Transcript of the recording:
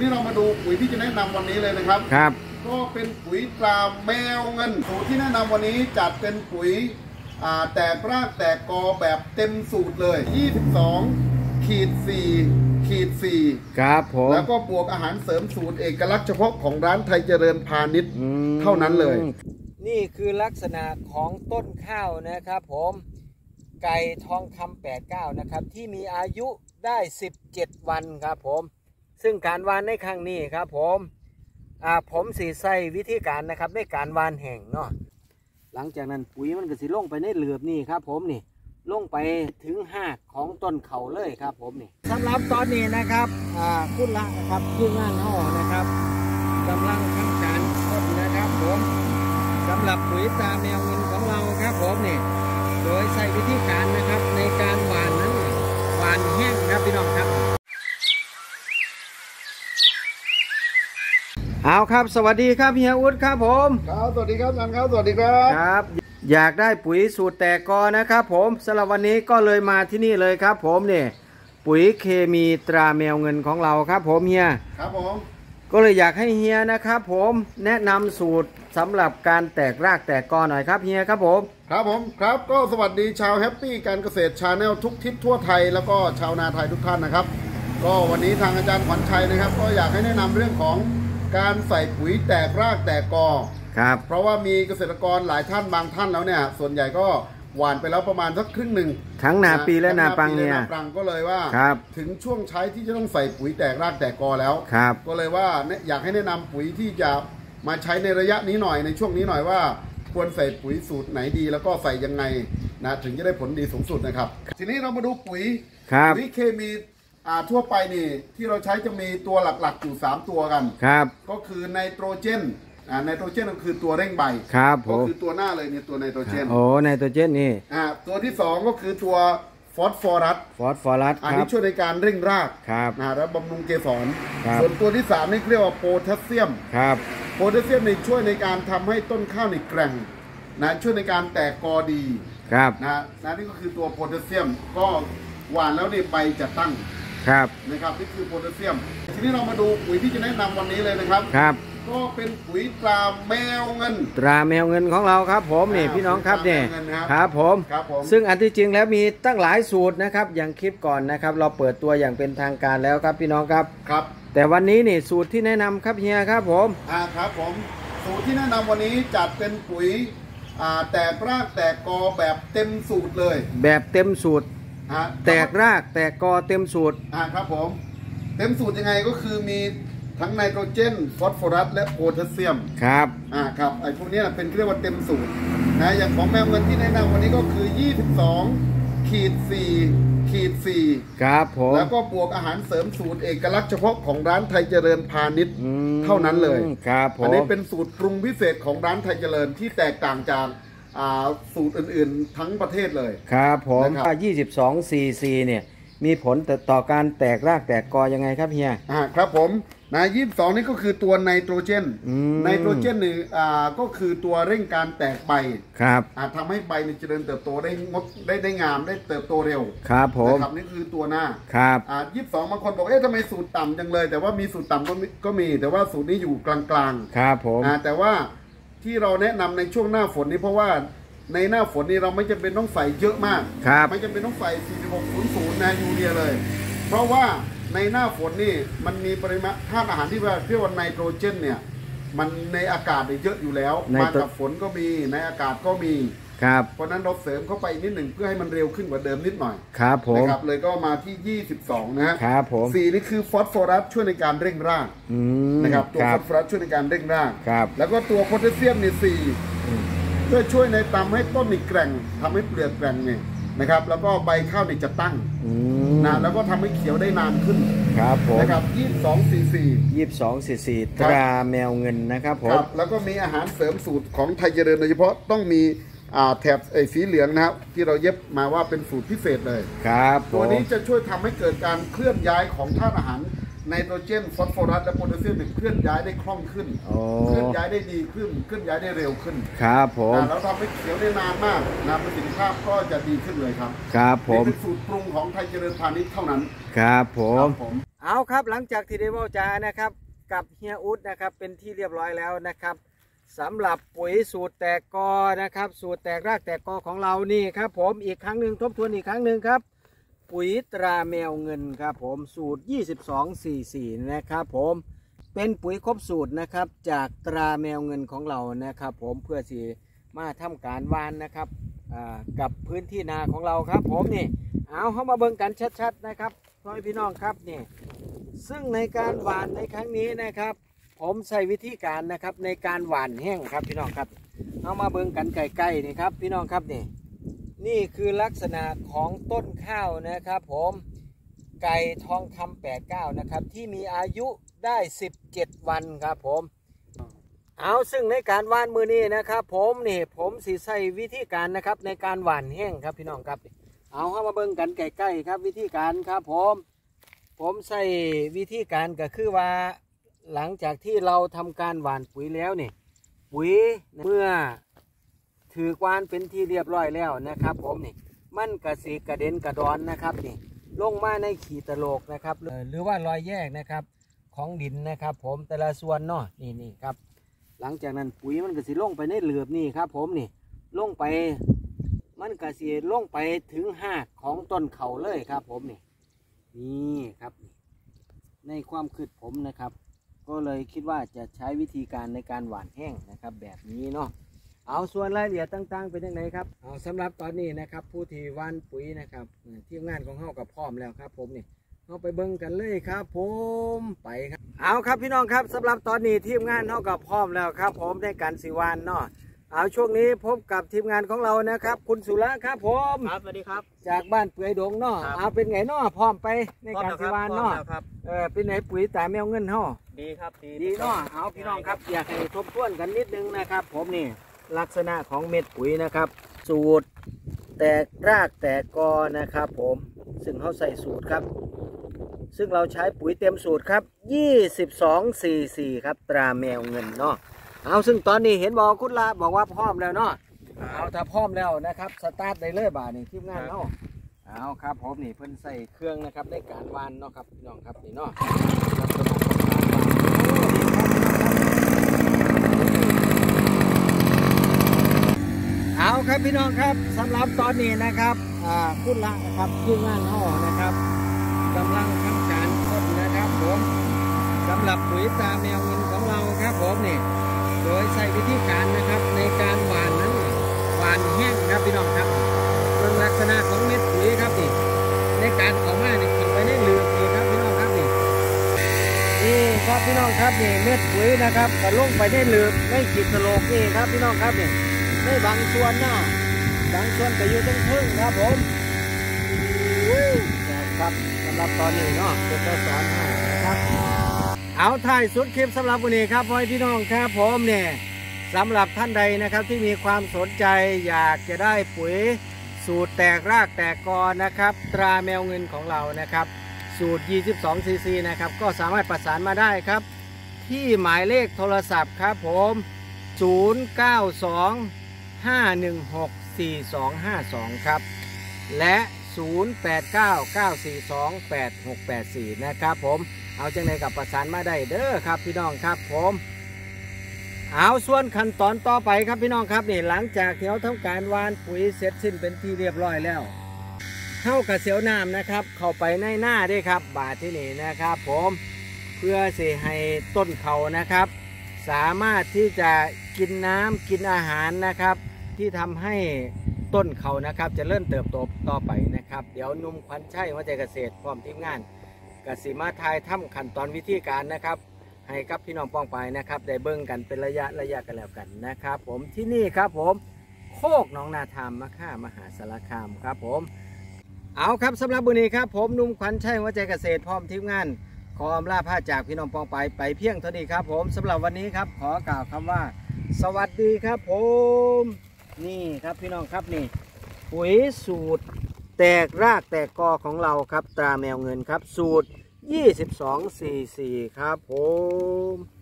นี้เรามาดูปุ๋ยที่จะแนะนำวันนี้เลยนะครับครับ ก็เป็นปุ๋ยตราแมวเงินสูตรที่แนะนำวันนี้จัดเป็นปุ๋ยอ่าแตกรากแตกกอแบบเต็มสูตรเลย 22 ขีด 4 ขีดครับผม4แล้วก็บวกอาหารเสริมสูตรเอกลักษณ์เฉพาะของร้านไทยเจริญพาณิชย์อืมเท่านั้นเลย นี่คือลักษณะของต้นข้าวนะครับผมไก่ทองคำ89 นะครับ ที่มีอายุได้ 17 วันครับผม ซึ่งการวานในครั้งนี้ครับ ผมอ่าผมสีใส่วิธีการนะครับในการวานแห่งเนาะหลังจากนั้นปุ๋ยมันก็สิลงไปในเหลือบนี่ครับ ผมนี่ลงไปถึงหากของต้นเขาเลยครับ ผมนี่สำหรับตอนนี้นะครับอ่าคุณละนะครับที่งานห่อนะครับกำลังทำการพ่นนะครับ ผมสำหรับปุ๋ยตาแมวเงินของเราครับ ผมนี่โดยใส่วิธีการนะครับในการหวานนั้นหวานแห้งครับพี่น้องครับ เอาครับ สวัสดีครับเฮียอุดครับผมครับสวัสดีครับอาจารย์ครับสวัสดีครับครับ อยากได้ปุ๋ยสูตรแตกกอนะครับผมสำหรับวันนี้ก็เลยมาที่นี่เลยครับ ผมเนี่ยปุ๋ยเคมีตราแมวเงินของเราครับผมเฮียครับผมก็เลยอยากให้เฮียนะครับผมแนะนำสูตรสำหรับการแตกรากแตกกอหน่อยครับเฮียครับผมครับผมครับก็สวัสดีชาวแฮปปี้การเกษตรชาแนลทุกทิศทั่วไทยแล้วก็ชาวนาไทยทุกท่านนะครับ ก็วันนี้ทางอาจารย์ขวัญชัยนะครับ ก็อยากให้แนะนำเรื่องของ การใส่ปุ๋ยแตกรากแตกกอ ครับ เพราะว่ามีเกษตรกรหลายท่านบางท่านแล้วเนี่ย ส่วนใหญ่ก็หว่านไปแล้วประมาณสักครึ่งหนึ่งทั้งนาปีและนาปรังเนี่ยทั้งนาปีและนาปรังก็เลยว่าครับถึงช่วงใช้ที่จะต้องใส่ปุ๋ยแตกรากแตกกอแล้วครับก็เลยว่าเนี่ยอยากให้แนะนำปุ๋ยที่จะมาใช้ในระยะนี้หน่อยในช่วงนี้หน่อยว่า ควรใส่ปุ๋ยสูตรไหนดี แล้วก็ใส่ยังไงนะถึงจะได้ผลดีสูงสุดนะครับ ทีนี้เรามาดูปุ๋ยครับปุ๋ยเคมี อ่าทั่วไปนี่ที่เราใช้จะมีตัวหลักๆอยู่ 3 ตัวกัน ครับ ก็คือไนโตรเจนอ่าไนโตรเจนก็คือตัวเร่งใบครับผก็มคือตัวหน้าเลยเนี่ยตัวไนโตรเจนโอ้ไนโตรเจนนี่อ่าตัวที่สองก็คือตัวฟอสฟอรัสฟอสฟอรัสอันครันี้บช่วยในการเร่งรากครับนะและบำรุงเกสรครับ ส่วนตัวที่ 3 นี่เรียกว่าโพแทสเซียม ครับ โพแทสเซียมนี่ช่วยในการทำให้ต้นข้าวนี่แกร่งนะช่วยในการแตกกอดีครับ นะนะนี่ก็คือตัวโพแทสเซียมก็หวานแล้วนี่ใบจะตั้ง ครับนะครับนี่คือโพแทสเซียม ทีนี้เรามาดูปุ๋ยที่จะแนะนำวันนี้เลยนะครับครับ ก็เป็นปุ๋ยตราแมวเงิน ตราแมวเงินของเราครับ ผมนี่ครับพี่น้องครับเนี่ยตราแมวเงินนะครับครับผมครับผมซึ่งอันที่จริงแล้วมีตั้งหลายสูตรนะครับอย่างคลิปก่อนนะครับ เราเปิดตัวอย่างเป็นทางการแล้วครับพี่น้องครับครับ แต่วันนี้นี่สูตรที่แนะนำครับเฮียครับผมอ่าครับผมสูตรที่แนะนำวันนี้จัดเป็นปุ๋ยอ่าแตกรากแตกกอแบบเต็มสูตรเลย แบบเต็มสูตร ฮะแตกรากแตกกอเต็มสูตรอ่าครับผม เต็มสูตรยังไงก็คือมีทั้งไนโตรเจน ฟอสฟอรัส และโพแทสเซียมครับอ่าครับไอ้พวกนี้นะเป็นเรียกว่าเต็มสูตรนะอย่างของแมวเงินที่แนะนำวันนี้ก็คือ 22ขีด4ขีดครับผ4มแล้วก็บวกอาหารเสริมสูตรเอกลักษณ์เฉพาะของร้านไทยเจริญพาณิชย์อืมเท่านั้นเลยครับผมอันนี้เป็นสูตรปรุงพิเศษของร้านไทยเจริญที่แตกต่างจาก อ่าสูตรอื่นๆทั้งประเทศเลย ครับผมนะครับ ว่า22 cc เนี่ย มีผลต่อการแตกรากแตกกอยังไงครับเฮีย อ่าครับผมนะยี่สิบสองนี่ก็คือตัวไนโตรเจนอืม ไนโตรเจนนี่อ่าก็คือตัวเร่งการแตกใบครับอ่าทำให้ใบนี่เจริญเติบโตได้งดได้ได้งามได้เติบโตเร็วครับผม นะครับนี่คือตัวหน้าครับ อ่ายี่สิบสองบางคนบอกเอ๊ะทำไมสูตรต่ำจังเลย แต่ว่ามีสูตรต่ำก็มีก็มี แต่ว่าสูตรนี้อยู่กลางๆ ครับผม อ่าแต่ว่า ที่เราแนะนำในช่วงหน้าฝนนี้เพราะว่าในหน้าฝนนี้เราไม่จำเป็นต้องใส่เยอะมากครับไม่จำเป็นต้องใส่4600นะยูเรียเลย เพราะว่าในหน้าฝนนี่มันมีปริมาณธาตุอาหารที่ว่าเรียกว่าไนโตรเจนเนี่ยมันในอากาศเนี่ยเยอะอยู่แล้วไนมาโตรกับฝนก็มีในอากาศก็มี ครับเพราะฉะนั้นเราเสริมเข้าไปนิดหนึ่งเพื่อให้มันเร็วขึ้นกว่าเดิมนิดหน่อยครับผม นะครับเลยก็มาที่ 22 นะฮะครับผมสี่นี่คือฟอสฟอรัสช่วยในการเร่งรากอืมนะครับตัวคฟรัอบสฟอรัสช่วยในการเร่งรากครับ แล้วก็ตัวโพแทสเซียมเนี่ยสี่เพื่อช่วยในทำให้ต้นนี่แกร่งทำให้เปลือกแกร่งเนี่ยนะครับแล้วก็ใบข้าวนี่จะตั้งอืมนะแล้วก็ทำให้เขียวได้นานขึ้นครับผมนะครับยี่สองสี่สี่ยี่สิบสองซีซีตราแมวเงินนะครับผคม รับแล้วก็มีอาหารเสริมสูตรของไทยเจริญโดยเฉพาะต้องมีอ่า แถบไอ้สีเหลืองนะครับ ที่เราเย็บมาว่าเป็นสูตรพิเศษเลย ครับผตัวมนี้จะช่วยทำให้เกิดการเคลื่อนย้ายของธาตุอาหารไนโตรเจนฟอสฟอรัสและโพแทสเซียมเนี่ยเคลื่อนย้ายได้คล่องขึ้นโอ้เคลื่อนย้ายได้ดีขึ้นเคลื่อนย้ายได้เร็วขึ้น ครับผมอ่าแล้วทำให้เขียวได้นานมากนะประสิทธิภาพก็จะดีขึ้นเลยครับ ครับผมนี่เป็นสูตรปรุงของไทยเจริญพาณิชย์เท่านั้น ครับผครัมบผมเอาครับหลังจากที่ได้เว่าจานะครับ กับเฮียอุดนะครับเป็นที่เรียบร้อยแล้วนะครับ สำหรับปุ๋ยสูตรแตกกอนะครับ สูตรแตกรากแตกกอของเรานี่ครับผมอีกครั้งหนึ่งทบทวนอีกครั้งหนึ่งครับ ปุ๋ยตราแมวเงินครับผมสูตร 2244 นะครับผมเป็นปุ๋ยครบสูตรนะครับ จากตราแมวเงินของเรานะครับ ผมเพื่อสีมาทำการหวานนะครับกับพื้นที่นาของเราครับ ผมนี่เอาเข้ามาเบิ่งกันชัดๆนะครับพ่อพี่น้องครับนี่ซึ่งในการหวานในครั้งนี้นะครับ ผมใช้วิธีการนะครับในการหวานแห้งครับพี่น้องครับ เอามาเบิ่งกันใกล้ๆนี่ครับพี่น้องครับนี่นี่คือลักษณะของต้นข้าวนะครับผมไก่ทองคำ89นะครับที่มีอายุได้ 17 วันครับผมเอาซึ่งในการหว่านมือนี้นะครับผมนี่ผมสีใส่วิธีการนะครับในการหว่านแห้งครับพี่น้องครับ เอาเข้ามาเบิ่งกันใกล้ๆครับวิธีการครับผม ผมใส่วิธีการก็คือว่า หลังจากที่เราทำการหว่านปุ๋ยแล้วนี่ปุ๋ยเมื่อถือกวานเป็นที่เรียบร้อยแล้วนะครับ ผมนี่มันกระสีกระเด็นกระดอนนะครับนี่ลงมาในขีตะโลกนะครับ หรือว่ารอยแยกนะครับของดินนะครับ ผมแต่ละส่วนเนาะนี่นี่ครับ หลังจากนั้นปุ๋ยมันก็สิลงไปในเหลือบนี่ครับ ผมนี่ลงไปมันก็สิลงไปถึงหากของต้นเขาเลยครับ ผมนี่นี่ครับ ในความคิดผมนะครับ ก็เลยคิดว่าจะใช้วิธีการในการหว่านแห้งนะครับ แบบนี้เนาะเอาส่วนรายละเอียดต่าง ๆ เป็นยังไงครับเอาสำหรับตอนนี้นะครับ ผู้ที่หว่านปุ๋ยนะครับเอ่อทีมงานของเฮากับพร้อมแล้วครับ ผมนี่เราไปเบิ่งกันเลยครับ ผมไปครับ เอาครับพี่น้องครับสำหรับตอนนี้ทีมงานเฮากับพร้อมแล้วครับ ผมในการสิวานเนาะเอาช่วงนี้พบกับทีมงานของเรานะครับ คุณสุระครับผมครับสวัสดีครับ จากบ้านเปื่อยดงเนาะครับเอาเป็นไงเนาะพร้อมไปในการพร้สิอมวานแล้วเนาะครับเออเป็นไหนปุ๋ยตาแมวเงินเฮา ดีครับดีดีเนาะเอาพี่น้องครับอยากให้ทบทวนกันนิดนึงนะครับ ผมนี่ลักษณะของเม็ดปุ๋ยนะครับ สูตรแตกรากแตกกอนะครับ ผมซึ่งเขาใส่สูตรครับ ซึ่งเราใช้ปุ๋ยเต็มสูตรครับ 22 44 ครับ ตราแมวเงินเนาะเอาซึ่งตอนนี้เห็นบอกคุณลาบอกว่าพร้อมแล้วเนาะเอาถ้าพร้อมแล้วนะครับสตาร์ทได้เลยบ่านี่ทีมงานเนาะเอาครับผมนี่เพิ่นใส่เครื่องนะครับในการวานเนาะครับพี่น้องครับนี่เนาะลักษณะของการวานโอ้ดี ครับพี่น้องครับสำหรับตอนนี้นะครับอ่าคุณละนะครับทีมงานเฮานะครับกำลังทำการพ่นนะครับผมสำหรับปุ๋ยตาแมวเงินของเราครับผมนี่โดยใช้วิธีการนะครับในการหว่านนั้นหว่านแห้งครับพี่น้องครับเป็นลักษณะของเม็ดปุ๋ยครับนี่ในการเออกมาเนี่ยเข้าไปในหลืมนี่ครับพี่น้องครับนี่นี่ครับพี่น้องครับนี่เม็ดปุ๋ยนะครับก็ลงไปในหลืมในขีดสโลกนี่ครับพี่น้องครับนี่ ในบางส่วนนะบางส่วนก็อยู่ตรงครึ่งครับผมนะครับสำหรับตอนนี้เนาะจะจะสอนให้นะครับ เอาถ่ายสุดคลิปสำหรับวันนี้ครับพ่อพี่น้องครับผมเนี่ยสำหรับท่านใดนะครับที่มีความสนใจอยากจะได้ปุ๋ยสูตรแตกรากแตกกอนะครับ ตราแมวเงินของเรานะครับ สูตร 22 ซีซีนะครับ ก็สามารถประสานมาได้ครับ ที่หมายเลขโทรศัพท์ครับผม 092 516 4252 ครับ และ 0899428684 นะครับผมเอาจังในกับประสานมาได้เด้อครับพี่น้องครับผมเอาส่วนขั้นตอนต่อไปครับพี่น้องครับนี่หลังจากที่เราทำการวานปุ๋ยเสร็จสิ้นเป็นที่เรียบร้อยแล้วเข้ากับเสียวน้ำนะครับ เข้าไปในหน้าด้วยครับ บาทที่นี่นะครับ ผมเพื่อสิให้ต้นเขานะครับ สามารถที่จะกินน้ำกินอาหารนะครับ ที่ทำให้ต้นเขานะครับจะเริ่มเติบโตต่อไปนะครับ เดี๋ยวนุ่มควันชัยหัวใจเกษตรพร้อมทีมงานกสิมาทายถ้ำขั้นตอนวิธีการนะครับ ให้กับพี่น้องป้องไปนะครับได้เบิ่งกันเป็นระยะระยะกันแล้วกันนะครับ ผมที่นี่ครับผมโคกหน้องนาธรรมมะค่ามหาสารคามครับผมเอาครับสำหรับบุนี้ครับผมนุ่มขวัญชัยหัวใจเกษตรพร้อมทีมงานขออำลาผ้าจากพี่น้องปองไปไปเพียงเท่านี้ครับผมสำหรับวันนี้ครับขอกล่าวคำว่า สวัสดีครับผม นี่ครับพี่น้องครับนี่ปุ๋ยสูตรแตกรากแตกกอของเราครับ ตราแมวเงินครับ สูตร 2244 ครับผม